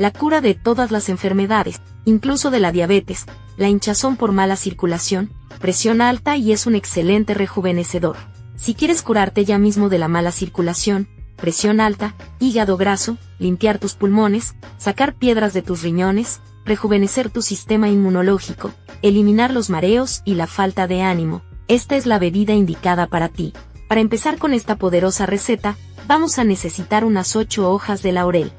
la cura de todas las enfermedades, incluso de la diabetes, la hinchazón por mala circulación, presión alta y es un excelente rejuvenecedor. Si quieres curarte ya mismo de la mala circulación, presión alta, hígado graso, limpiar tus pulmones, sacar piedras de tus riñones, rejuvenecer tu sistema inmunológico, eliminar los mareos y la falta de ánimo, esta es la bebida indicada para ti. Para empezar con esta poderosa receta, vamos a necesitar unas 8 hojas de laurel.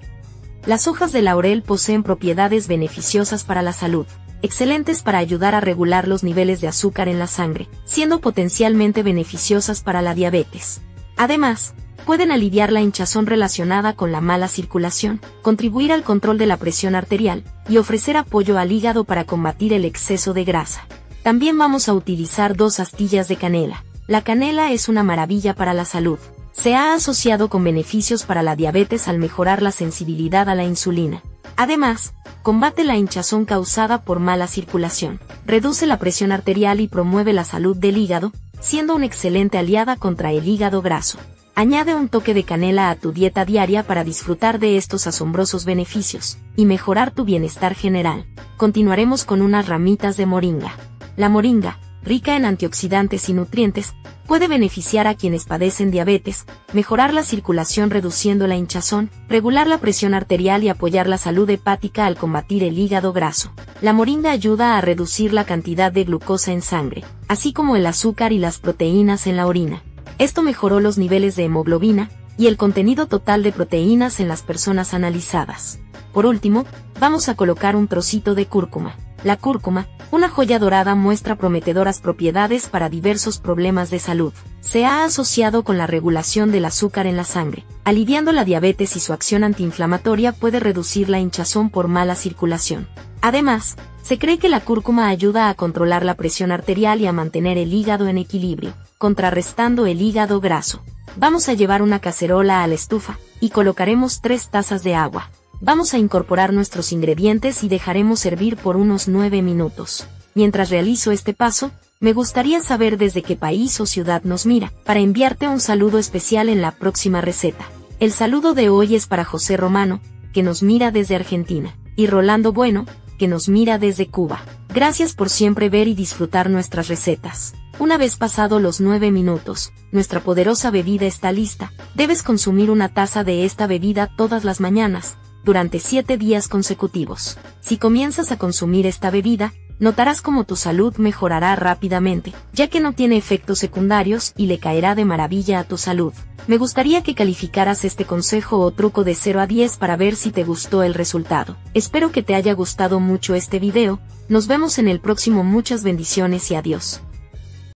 Las hojas de laurel poseen propiedades beneficiosas para la salud, excelentes para ayudar a regular los niveles de azúcar en la sangre, siendo potencialmente beneficiosas para la diabetes. Además, pueden aliviar la hinchazón relacionada con la mala circulación, contribuir al control de la presión arterial y ofrecer apoyo al hígado para combatir el exceso de grasa. También vamos a utilizar dos astillas de canela. La canela es una maravilla para la salud. Se ha asociado con beneficios para la diabetes al mejorar la sensibilidad a la insulina. Además, combate la hinchazón causada por mala circulación, reduce la presión arterial y promueve la salud del hígado, siendo una excelente aliada contra el hígado graso. Añade un toque de canela a tu dieta diaria para disfrutar de estos asombrosos beneficios y mejorar tu bienestar general. Continuaremos con unas ramitas de moringa. La moringa, rica en antioxidantes y nutrientes, puede beneficiar a quienes padecen diabetes, mejorar la circulación reduciendo la hinchazón, regular la presión arterial y apoyar la salud hepática al combatir el hígado graso. La moringa ayuda a reducir la cantidad de glucosa en sangre, así como el azúcar y las proteínas en la orina. Esto mejoró los niveles de hemoglobina y el contenido total de proteínas en las personas analizadas. Por último, vamos a colocar un trocito de cúrcuma. La cúrcuma, una joya dorada muestra prometedoras propiedades para diversos problemas de salud. Se ha asociado con la regulación del azúcar en la sangre, aliviando la diabetes y su acción antiinflamatoria puede reducir la hinchazón por mala circulación. Además, se cree que la cúrcuma ayuda a controlar la presión arterial y a mantener el hígado en equilibrio, contrarrestando el hígado graso. Vamos a llevar una cacerola a la estufa, y colocaremos tres tazas de agua. Vamos a incorporar nuestros ingredientes y dejaremos hervir por unos 9 minutos. Mientras realizo este paso, me gustaría saber desde qué país o ciudad nos mira, para enviarte un saludo especial en la próxima receta. El saludo de hoy es para José Romano, que nos mira desde Argentina, y Rolando Bueno, que nos mira desde Cuba. Gracias por siempre ver y disfrutar nuestras recetas. Una vez pasado los 9 minutos, nuestra poderosa bebida está lista. Debes consumir una taza de esta bebida todas las mañanas, durante 7 días consecutivos. Si comienzas a consumir esta bebida, notarás como tu salud mejorará rápidamente, ya que no tiene efectos secundarios y le caerá de maravilla a tu salud. Me gustaría que calificaras este consejo o truco de 0 a 10 para ver si te gustó el resultado. Espero que te haya gustado mucho este video, nos vemos en el próximo muchas bendiciones y adiós.